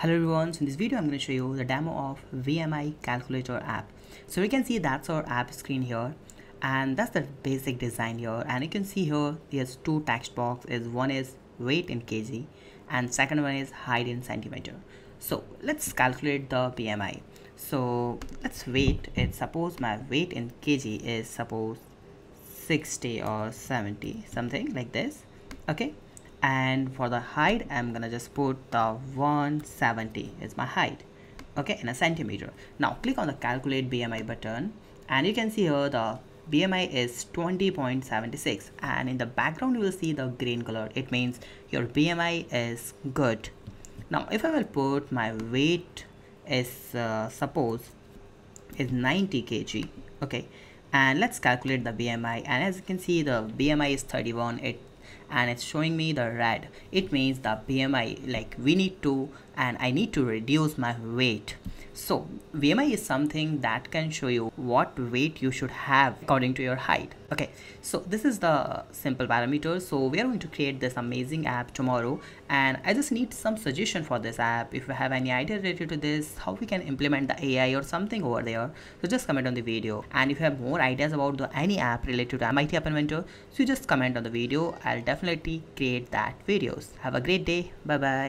Hello everyone, so in this video I'm going to show you the demo of BMI calculator app. So we can see that's our app screen here and that's the basic design here and you can see here there's two text boxes one is weight in kg and second one is height in centimeter. So let's calculate the BMI. So let's weight it suppose my weight in kg is suppose 60 or 70 something like this okay and for the height i'm gonna just put the 170 is my height okay in a centimeter. Now click on the calculate bmi button and you can see here the BMI is 20.76 and in the background you will see the green color. It means your BMI is good. Now if I will put my weight is uh, suppose is 90 kg okay and let's calculate the BMI and as you can see the BMI is 31 it and it's showing me the red. It means the BMI like we need to and I need to reduce my weight so BMI is something that can show you what weight you should have according to your height. Okay so this is the simple parameter. So we are going to create this amazing app tomorrow. And I just need some suggestion for this app. If you have any idea related to this how we can implement the AI or something over there. So just comment on the video. And if you have more ideas about the any app related to MIT App Inventor so just comment on the video. I'll definitely create that videos. Have a great day. Bye bye